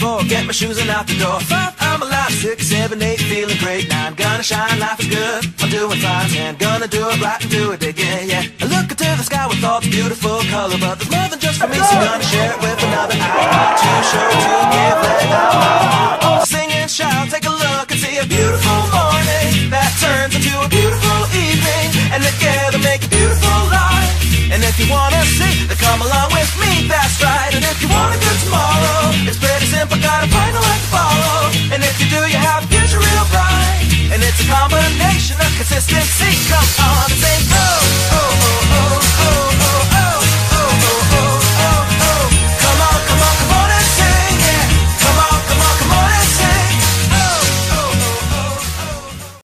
Four, get my shoes and out the door. Five, I'm alive. Six, seven, eight, feeling great. Nine, gonna shine, life is good. I'm doing fine. Ten, gonna do it right and do it again, yeah. I look into the sky with all the beautiful color, but there's more than just for me, so I'm gonna share it with another. I want to show, to give, let out. Sing and shout, take a look and see a beautiful Let's.